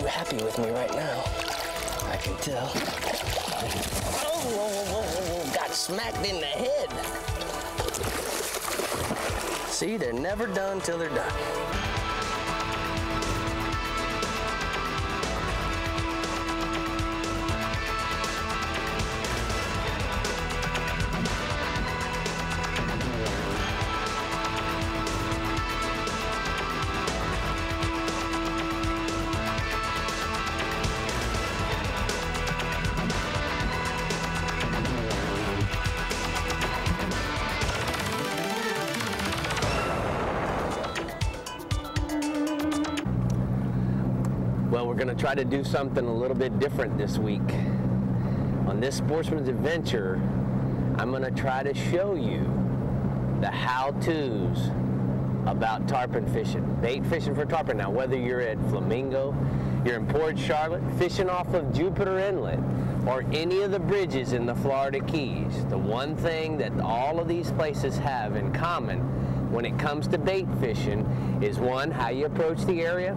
too happy with me right now. I can tell. Oh, whoa, whoa, whoa, whoa, got smacked in the head. See, they're never done till they're done. Well, we're going to try to do something a little bit different this week. On this Sportsman's Adventure, I'm going to try to show you the how-tos about tarpon fishing, bait fishing for tarpon. Now, whether you're at Flamingo, you're in Port Charlotte, fishing off of Jupiter Inlet, or any of the bridges in the Florida Keys, the one thing that all of these places have in common when it comes to bait fishing is one, how you approach the area,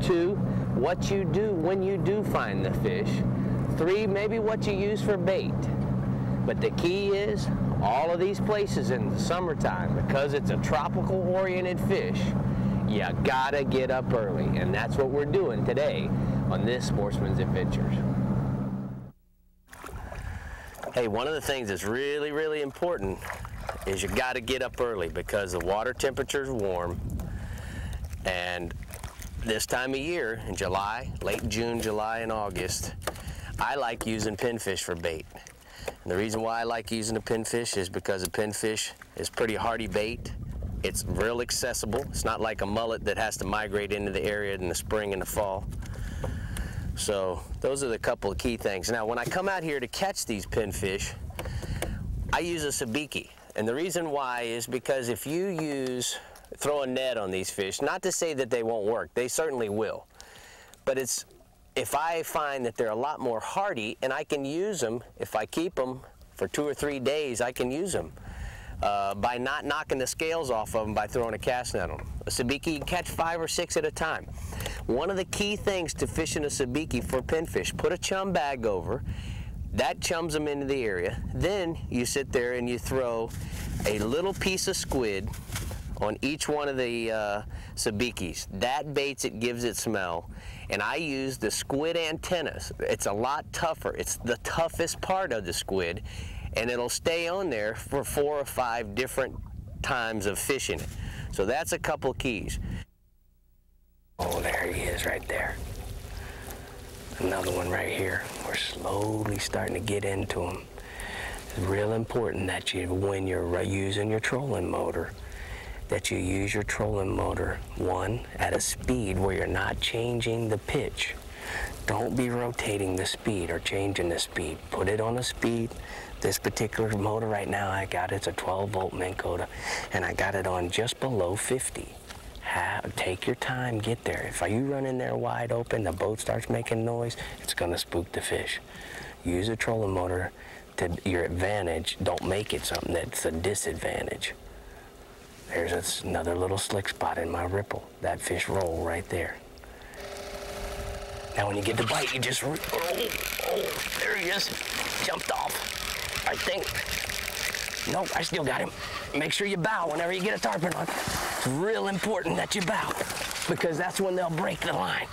two, what you do when you do find the fish, three, maybe what you use for bait. But the key is all of these places in the summertime, because it's a tropical oriented fish, you gotta get up early. And that's what we're doing today on this Sportsman's Adventures. Hey, one of the things that's really, really important is you gotta get up early because the water temperature is warm and this time of year, in July, late June, July, and August, I like using pinfish for bait. And the reason why I like using a pinfish is because a pinfish is pretty hardy bait. It's real accessible. It's not like a mullet that has to migrate into the area in the spring and the fall. So those are the couple of key things. Now when I come out here to catch these pinfish, I use a sabiki. And the reason why is because if you use throw a net on these fish. Not to say that they won't work, they certainly will. But it's if I find that they're a lot more hardy and I can use them, if I keep them for two or three days, I can use them. Uh, by not knocking the scales off of them by throwing a cast net on them. A sabiki, you can catch five or six at a time. One of the key things to fishing a sabiki for pinfish, put a chum bag over, that chums them into the area. Then you sit there and you throw a little piece of squid on each one of the uh, sabikis. That baits it, gives it smell. And I use the squid antennas. It's a lot tougher. It's the toughest part of the squid. And it'll stay on there for four or five different times of fishing it. So that's a couple keys. Oh, there he is right there. Another one right here. We're slowly starting to get into him. It's real important that you, when you're using your trolling motor, that you use your trolling motor, one, at a speed where you're not changing the pitch. Don't be rotating the speed or changing the speed. Put it on a speed. This particular motor right now I got, it's a 12 volt Minn Kota, and I got it on just below 50. Have, take your time, get there. If you run in there wide open, the boat starts making noise, it's gonna spook the fish. Use a trolling motor to your advantage. Don't make it something that's a disadvantage. There's another little slick spot in my ripple. That fish roll right there. Now when you get the bite, you just, oh, oh, there he is. Jumped off, I think. Nope, I still got him. Make sure you bow whenever you get a tarpon on. It's real important that you bow because that's when they'll break the line.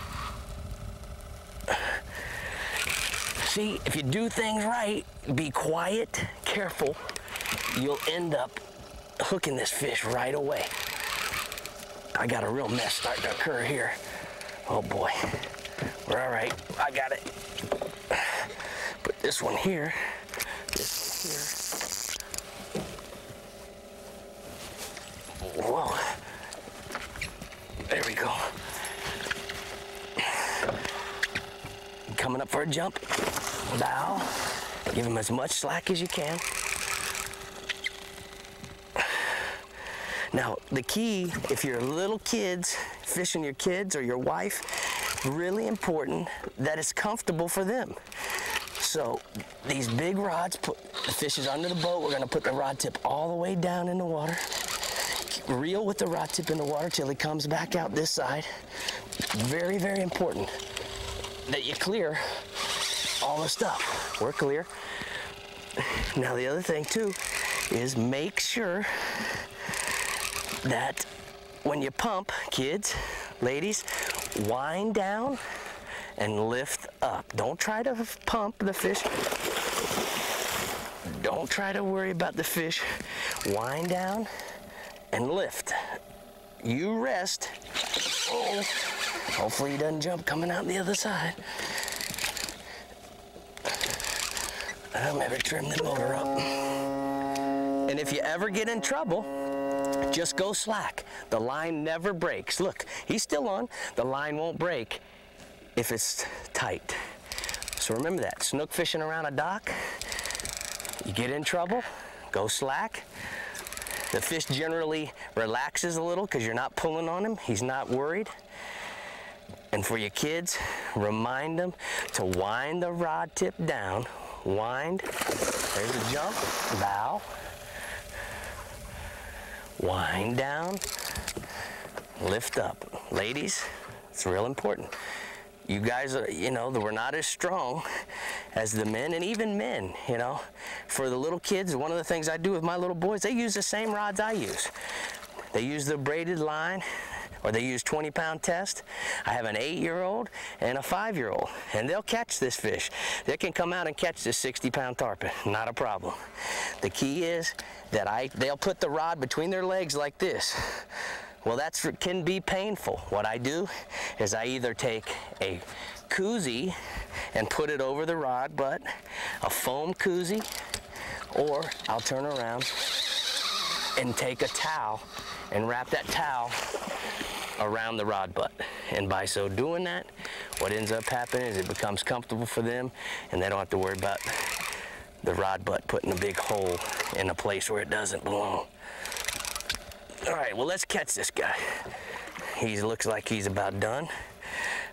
See, if you do things right, be quiet, careful, you'll end up hooking this fish right away. I got a real mess starting to occur here. Oh boy. We're all right. I got it. Put this one here. This one here. Whoa. There we go. Coming up for a jump. Bow. Give him as much slack as you can. Now, the key, if you're little kids, fishing your kids or your wife, really important that it's comfortable for them. So these big rods, put the fish is under the boat. We're gonna put the rod tip all the way down in the water. Reel with the rod tip in the water till he comes back out this side. Very, very important. that you clear all the stuff. We're clear. Now the other thing too is make sure that when you pump, kids, ladies, wind down and lift up. Don't try to pump the fish. Don't try to worry about the fish. Wind down and lift. You rest. Oh, hopefully he doesn't jump coming out the other side. Um, I'll never trim the motor up. And if you ever get in trouble, just go slack. The line never breaks. Look, he's still on. The line won't break if it's tight. So remember that. Snook fishing around a dock, you get in trouble, go slack. The fish generally relaxes a little because you're not pulling on him. He's not worried. And for your kids, remind them to wind the rod tip down. Wind. There's a jump. Bow. Wind down. Lift up. Ladies, it's real important. You guys, are, you know, we're not as strong as the men and even men, you know. For the little kids, one of the things I do with my little boys, they use the same rods I use. They use the braided line or they use 20 pound test. I have an eight year old and a five year old and they'll catch this fish. They can come out and catch this 60 pound tarpon, not a problem. The key is that I, they'll put the rod between their legs like this. Well, that can be painful. What I do is I either take a koozie and put it over the rod butt, a foam koozie, or I'll turn around and take a towel and wrap that towel around the rod butt. And by so doing that, what ends up happening is it becomes comfortable for them and they don't have to worry about the rod butt putting a big hole in a place where it doesn't belong. All right, well, let's catch this guy. He looks like he's about done.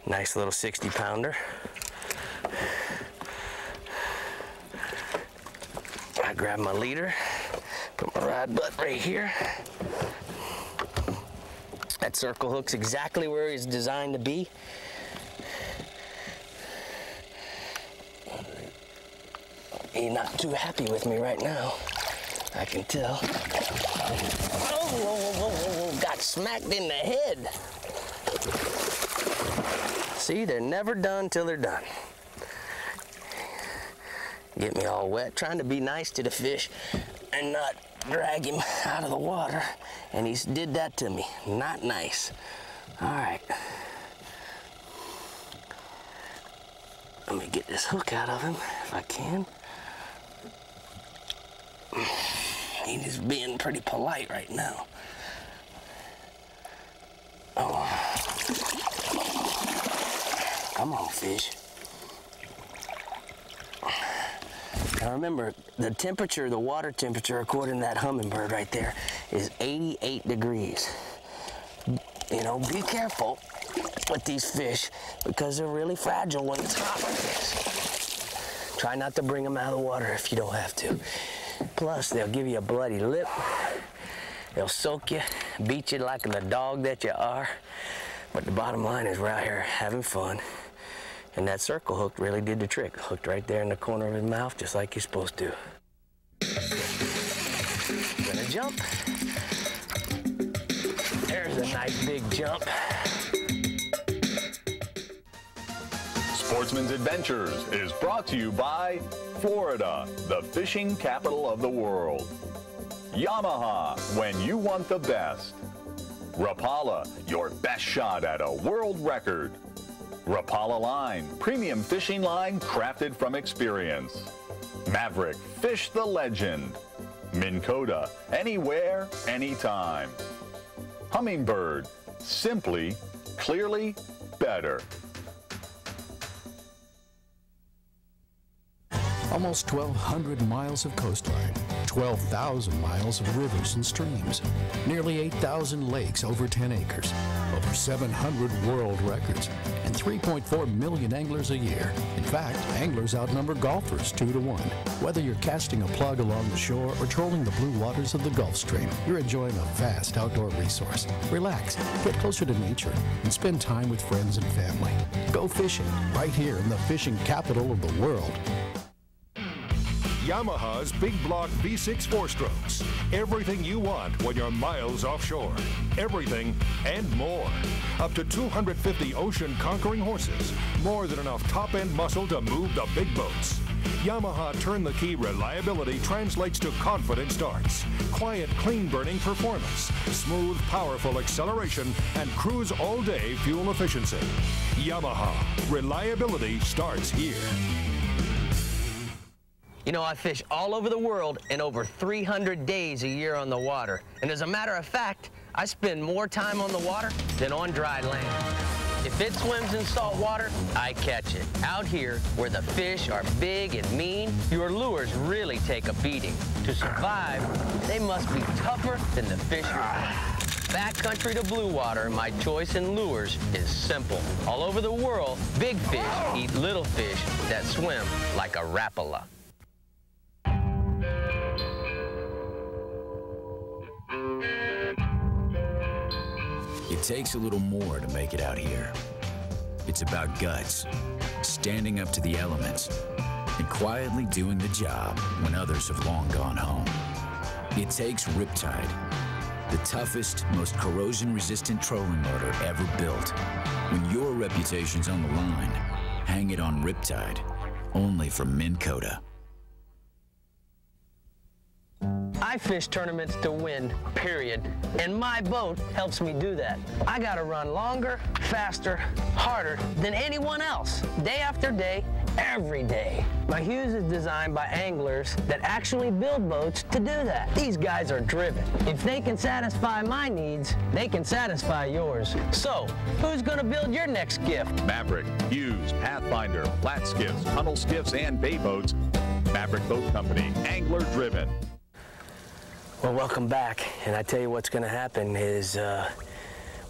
Nice little 60 pounder. I grab my leader, put my rod butt right here. Circle hook's exactly where he's designed to be. He's not too happy with me right now. I can tell. Oh, whoa, whoa, whoa, got smacked in the head. See, they're never done till they're done. Get me all wet, trying to be nice to the fish and not drag him out of the water. And he did that to me. Not nice. All right. Let me get this hook out of him if I can. He's being pretty polite right now. Oh. Come on, fish. Now remember, the temperature, the water temperature, according to that Humminbird right there, is 88 degrees. You know, be careful with these fish because they're really fragile when it's hot like this. Try not to bring them out of the water if you don't have to. Plus, they'll give you a bloody lip. They'll soak you, beat you like the dog that you are. But the bottom line is we're out here having fun. And that circle hook really did the trick. Hooked right there in the corner of his mouth, just like you're supposed to. Gonna jump. There's a nice big jump. Sportsman's Adventures is brought to you by Florida, the fishing capital of the world. Yamaha, when you want the best. Rapala, your best shot at a world record. Rapala Line, premium fishing line crafted from experience. Maverick, fish the legend. Minn Kota, anywhere, anytime. Humminbird, simply, clearly, better. Almost 1,200 miles of coastline, 12,000 miles of rivers and streams, nearly 8,000 lakes over 10 acres, over 700 world records, and 3.4 million anglers a year. In fact, anglers outnumber golfers 2 to 1. Whether you're casting a plug along the shore or trolling the blue waters of the Gulf Stream, you're enjoying a vast outdoor resource. Relax, get closer to nature, and spend time with friends and family. Go fishing right here in the fishing capital of the world. Yamaha's Big Block V6 four strokes. Everything you want when you're miles offshore. Everything and more. Up to 250 ocean conquering horses. More than enough top end muscle to move the big boats. Yamaha turn the key reliability translates to confident starts, quiet, clean burning performance, smooth, powerful acceleration, and cruise all day fuel efficiency. Yamaha, reliability starts here. You know, I fish all over the world in over 300 days a year on the water. And as a matter of fact, I spend more time on the water than on dry land. If it swims in salt water, I catch it. Out here, where the fish are big and mean, your lures really take a beating. To survive, they must be tougher than the fish are. Backcountry to blue water, my choice in lures is simple. All over the world, big fish eat little fish that swim like a rapala. It takes a little more to make it out here. It's about guts, standing up to the elements, and quietly doing the job when others have long gone home. It takes Riptide, the toughest, most corrosion-resistant trolling motor ever built. When your reputation's on the line, hang it on Riptide, only from Minn Kota. I fish tournaments to win, period. And my boat helps me do that. I gotta run longer, faster, harder than anyone else, day after day, every day. My Hewes is designed by anglers that actually build boats to do that. These guys are driven. If they can satisfy my needs, they can satisfy yours. So, who's gonna build your next gift? Maverick, Hewes, Pathfinder, flat skiffs, tunnel skiffs, and bay boats. Maverick Boat Company, angler driven. Well, welcome back. And I tell you what's going to happen is uh,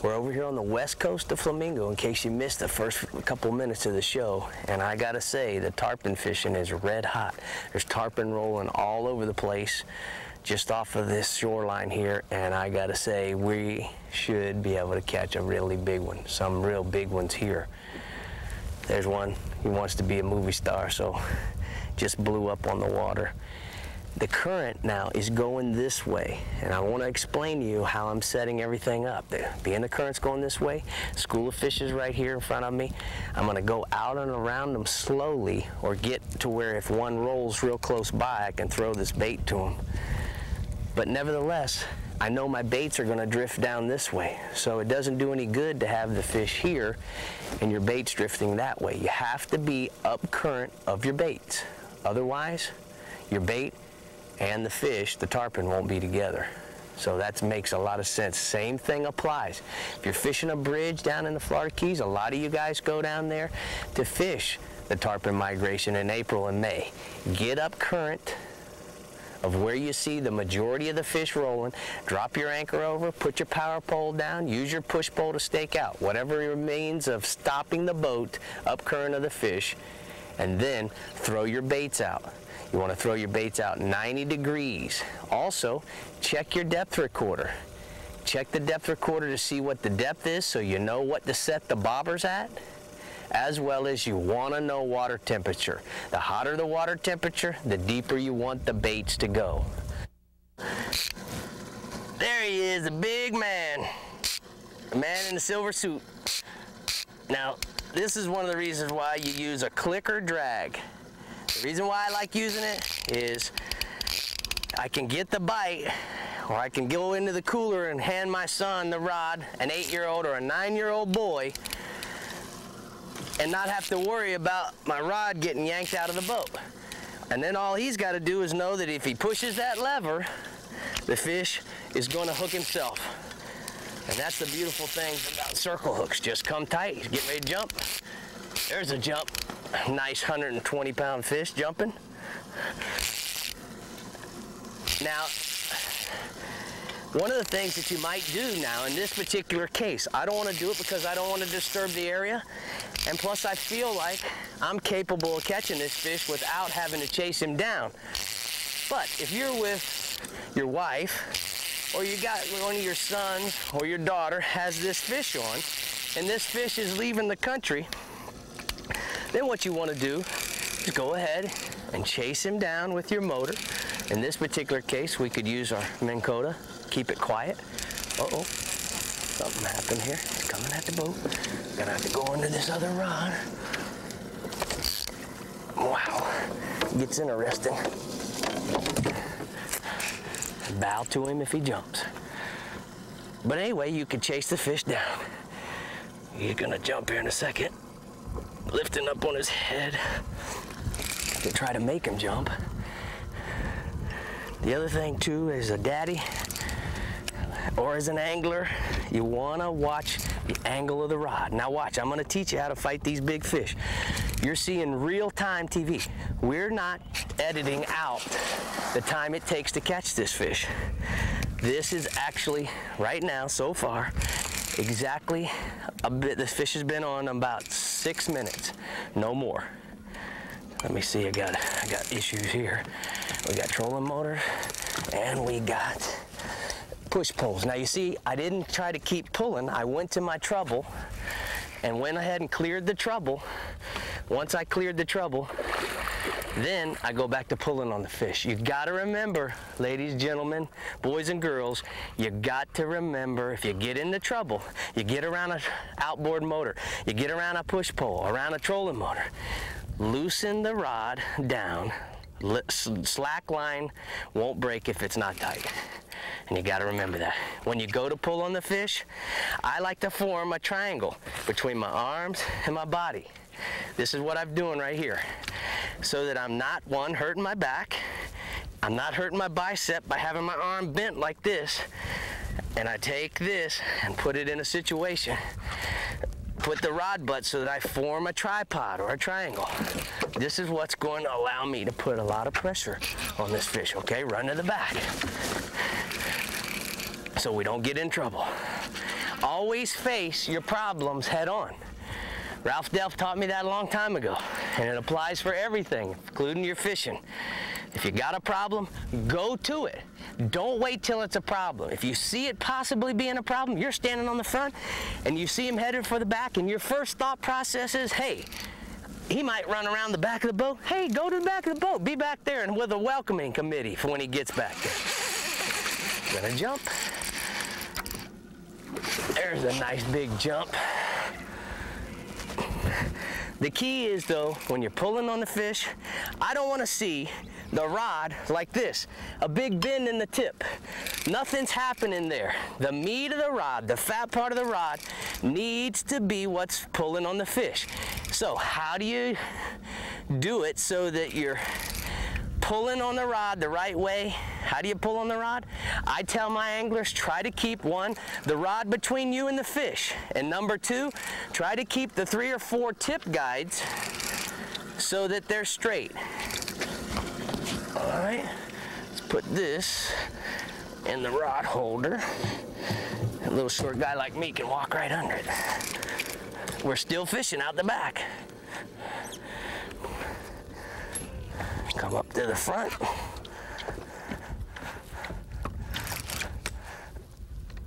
we're over here on the west coast of Flamingo in case you missed the first couple minutes of the show. And I got to say, the tarpon fishing is red hot. There's tarpon rolling all over the place just off of this shoreline here. And I got to say, we should be able to catch a really big one, some real big ones here. There's one. He wants to be a movie star, so just blew up on the water the current now is going this way and I want to explain to you how I'm setting everything up. Being the current's going this way, school of fish is right here in front of me. I'm going to go out and around them slowly or get to where if one rolls real close by I can throw this bait to them. But nevertheless, I know my baits are going to drift down this way. So it doesn't do any good to have the fish here and your baits drifting that way. You have to be up current of your baits. Otherwise, your bait and the fish, the tarpon, won't be together. So that makes a lot of sense. Same thing applies. If you're fishing a bridge down in the Florida Keys, a lot of you guys go down there to fish the tarpon migration in April and May. Get up current of where you see the majority of the fish rolling, drop your anchor over, put your power pole down, use your push pole to stake out, whatever remains of stopping the boat up current of the fish, and then throw your baits out. You want to throw your baits out 90 degrees. Also, check your depth recorder. Check the depth recorder to see what the depth is so you know what to set the bobbers at as well as you want to know water temperature. The hotter the water temperature, the deeper you want the baits to go. There he is, a big man. A man in a silver suit. Now, this is one of the reasons why you use a clicker drag. Reason why I like using it is I can get the bite or I can go into the cooler and hand my son the rod, an eight-year-old or a nine-year-old boy, and not have to worry about my rod getting yanked out of the boat. And then all he's got to do is know that if he pushes that lever, the fish is going to hook himself. And that's the beautiful thing about circle hooks. Just come tight, get ready to jump. There's a jump nice 120 pound fish jumping. Now, one of the things that you might do now in this particular case, I don't want to do it because I don't want to disturb the area. And plus I feel like I'm capable of catching this fish without having to chase him down. But if you're with your wife or you got one of your sons or your daughter has this fish on and this fish is leaving the country, then what you want to do is go ahead and chase him down with your motor. In this particular case, we could use our Minn Kota keep it quiet. Uh-oh, something happened here. It's coming at the boat. Gonna have to go under this other rod. Wow, gets interesting. Bow to him if he jumps. But anyway, you can chase the fish down. He's gonna jump here in a second. Lifting up on his head to try to make him jump. The other thing too is a daddy or as an angler, you wanna watch the angle of the rod. Now watch, I'm gonna teach you how to fight these big fish. You're seeing real-time TV. We're not editing out the time it takes to catch this fish. This is actually, right now, so far, exactly a bit, this fish has been on about six minutes, no more. Let me see, I got, I got issues here. We got trolling motor, and we got push poles. Now you see, I didn't try to keep pulling. I went to my trouble and went ahead and cleared the trouble. Once I cleared the trouble, then I go back to pulling on the fish. You gotta remember, ladies, gentlemen, boys and girls, you got to remember if you get into trouble, you get around an outboard motor, you get around a push pole, around a trolling motor, loosen the rod down, slack line won't break if it's not tight. And you got to remember that. When you go to pull on the fish, I like to form a triangle between my arms and my body. This is what I'm doing right here. So that I'm not, one, hurting my back. I'm not hurting my bicep by having my arm bent like this. And I take this and put it in a situation put the rod butt so that I form a tripod or a triangle. This is what's going to allow me to put a lot of pressure on this fish, okay? Run to the back so we don't get in trouble. Always face your problems head on. Ralph Delph taught me that a long time ago, and it applies for everything, including your fishing. If you got a problem, go to it. Don't wait till it's a problem. If you see it possibly being a problem, you're standing on the front and you see him headed for the back, and your first thought process is, hey, he might run around the back of the boat. Hey, go to the back of the boat. Be back there and with a welcoming committee for when he gets back there. Gonna jump. There's a nice big jump. The key is though, when you're pulling on the fish, I don't want to see the rod like this, a big bend in the tip. Nothing's happening there. The meat of the rod, the fat part of the rod, needs to be what's pulling on the fish. So how do you do it so that you're pulling on the rod the right way. How do you pull on the rod? I tell my anglers, try to keep one, the rod between you and the fish. And number two, try to keep the three or four tip guides so that they're straight. All right, let's put this in the rod holder. A little short guy like me can walk right under it. We're still fishing out the back. Come up to the front.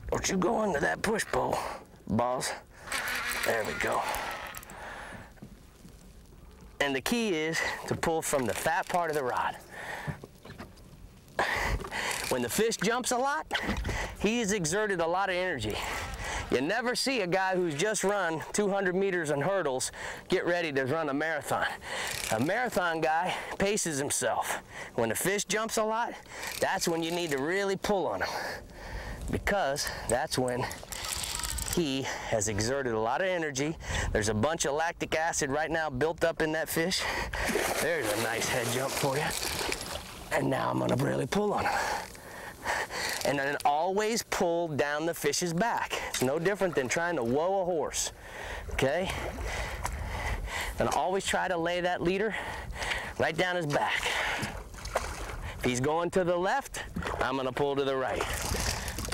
Don't you go under that push pole, boss. There we go. And the key is to pull from the fat part of the rod. When the fish jumps a lot, he's exerted a lot of energy. You never see a guy who's just run 200 meters on hurdles get ready to run a marathon. A marathon guy paces himself. When the fish jumps a lot, that's when you need to really pull on him because that's when he has exerted a lot of energy. There's a bunch of lactic acid right now built up in that fish. There's a nice head jump for you. And now I'm gonna really pull on him and then always pull down the fish's back. It's no different than trying to whoa a horse, okay? And always try to lay that leader right down his back. If he's going to the left, I'm gonna pull to the right.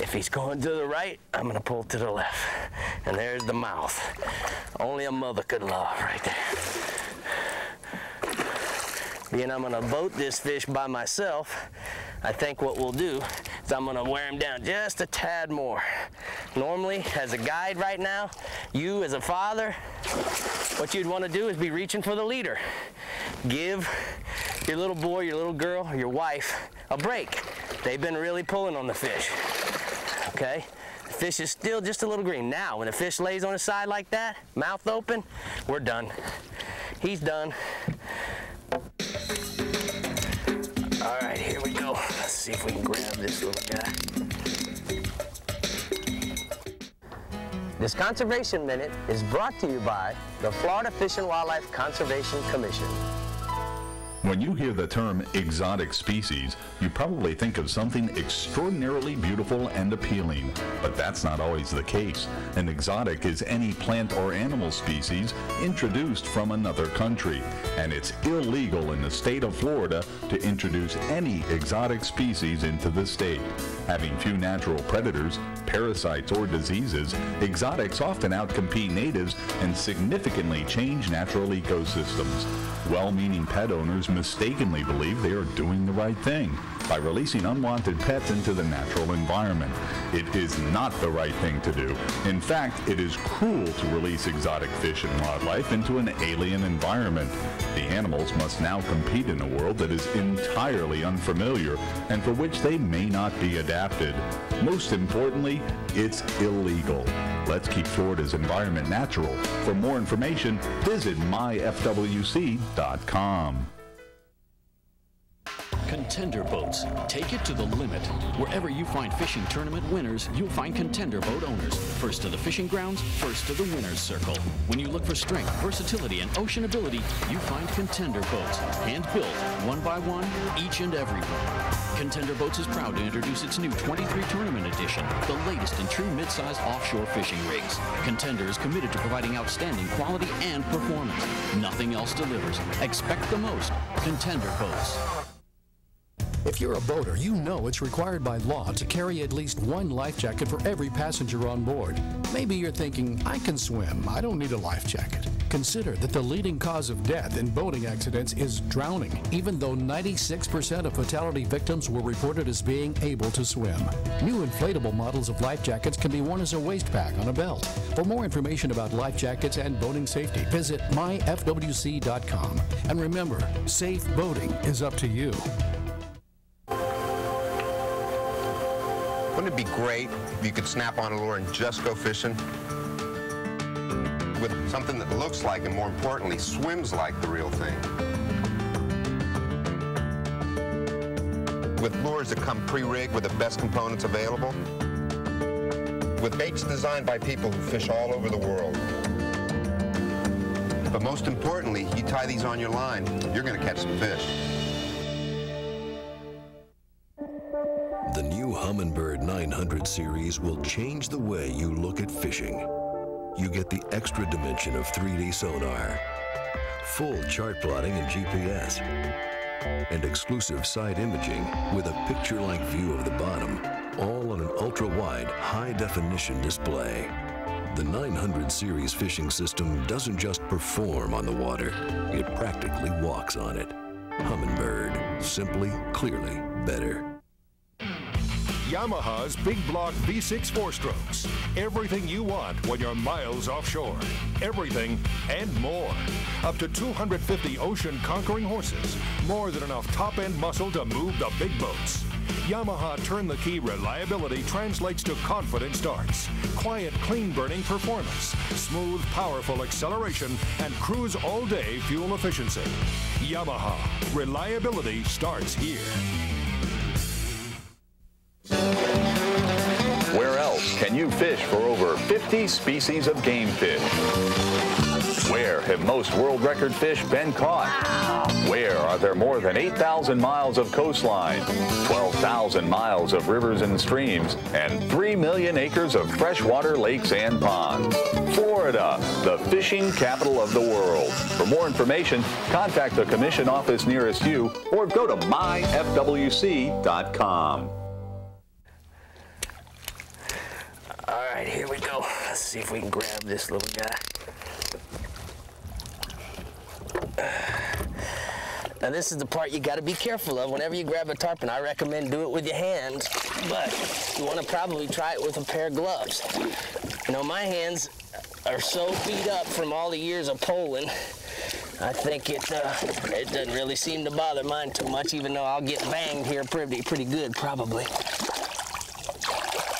If he's going to the right, I'm gonna pull to the left. And there's the mouth. Only a mother could love right there. Being I'm gonna boat this fish by myself, I think what we'll do is I'm gonna wear him down just a tad more. Normally, as a guide right now, you as a father, what you'd wanna do is be reaching for the leader. Give your little boy, your little girl, your wife a break. They've been really pulling on the fish, okay? The fish is still just a little green. Now, when the fish lays on his side like that, mouth open, we're done. He's done. See if we can grab this little guy. This Conservation Minute is brought to you by the Florida Fish and Wildlife Conservation Commission. When you hear the term exotic species, you probably think of something extraordinarily beautiful and appealing. But that's not always the case. An exotic is any plant or animal species introduced from another country. And it's illegal in the state of Florida to introduce any exotic species into the state. Having few natural predators, parasites, or diseases, exotics often outcompete natives and significantly change natural ecosystems. Well-meaning pet owners mistakenly believe they are doing the right thing by releasing unwanted pets into the natural environment. It is not the right thing to do. In fact, it is cruel to release exotic fish and wildlife into an alien environment. The animals must now compete in a world that is entirely unfamiliar and for which they may not be adapted. Most importantly, it's illegal. Let's keep Florida's environment natural. For more information, visit myfwc.com. Contender boats. Take it to the limit. Wherever you find fishing tournament winners, you'll find contender boat owners. First to the fishing grounds, first to the winner's circle. When you look for strength, versatility, and ocean ability, you find contender boats. Hand built, one by one, each and every one. Contender Boats is proud to introduce its new 23 Tournament Edition, the latest in true mid-sized offshore fishing rigs. Contender is committed to providing outstanding quality and performance. Nothing else delivers. Expect the most. Contender Boats. If you're a boater, you know it's required by law to carry at least one life jacket for every passenger on board. Maybe you're thinking, I can swim, I don't need a life jacket. Consider that the leading cause of death in boating accidents is drowning, even though 96% of fatality victims were reported as being able to swim. New inflatable models of life jackets can be worn as a waist pack on a belt. For more information about life jackets and boating safety, visit myfwc.com. And remember, safe boating is up to you. Wouldn't it be great if you could snap on a lure and just go fishing? With something that looks like and more importantly, swims like the real thing. With lures that come pre-rigged with the best components available. With baits designed by people who fish all over the world. But most importantly, you tie these on your line, you're going to catch some fish. The new Humminbird 900 series will change the way you look at fishing. You get the extra dimension of 3D sonar, full chart plotting and GPS, and exclusive side imaging with a picture-like view of the bottom, all on an ultra-wide, high-definition display. The 900 series fishing system doesn't just perform on the water, it practically walks on it. Humminbird, simply, clearly better. Yamaha's Big Block V6 four strokes. Everything you want when you're miles offshore. Everything and more. Up to 250 ocean conquering horses. More than enough top end muscle to move the big boats. Yamaha turn the key reliability translates to confident starts, quiet, clean burning performance, smooth, powerful acceleration, and cruise all day fuel efficiency. Yamaha, reliability starts here. Where else can you fish for over 50 species of game fish? Where have most world record fish been caught? Where are there more than 8,000 miles of coastline, 12,000 miles of rivers and streams, and 3 million acres of freshwater lakes and ponds? Florida, the fishing capital of the world. For more information, contact the commission office nearest you or go to myfwc.com. right, here we go. Let's see if we can grab this little guy. Now this is the part you got to be careful of. Whenever you grab a tarpon, I recommend do it with your hands, but you want to probably try it with a pair of gloves. You know, my hands are so beat up from all the years of poling. I think it uh, it doesn't really seem to bother mine too much, even though I'll get banged here pretty pretty good probably.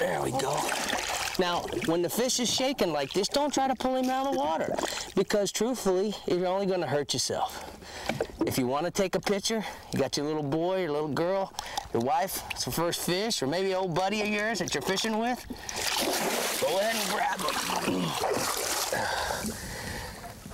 There we go. Now, when the fish is shaking like this, don't try to pull him out of the water because truthfully, you're only going to hurt yourself. If you want to take a picture, you got your little boy, your little girl, your wife, it's her first fish, or maybe an old buddy of yours that you're fishing with, go ahead and grab them.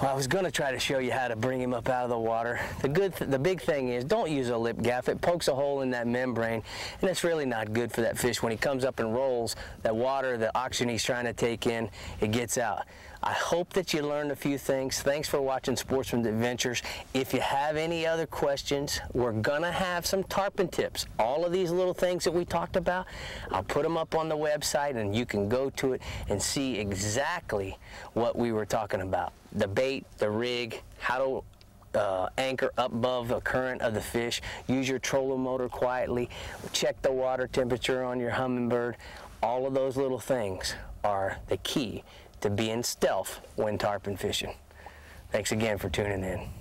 Well, I was going to try to show you how to bring him up out of the water. The good, th the big thing is don't use a lip gaff. It pokes a hole in that membrane, and it's really not good for that fish. When he comes up and rolls, that water, the oxygen he's trying to take in, it gets out. I hope that you learned a few things. Thanks for watching Sportsman's Adventures. If you have any other questions, we're gonna have some tarpon tips. All of these little things that we talked about, I'll put them up on the website and you can go to it and see exactly what we were talking about. The bait, the rig, how to uh, anchor up above the current of the fish. Use your trolling motor quietly. Check the water temperature on your Humminbird. All of those little things are the key to being stealth when tarpon fishing. Thanks again for tuning in.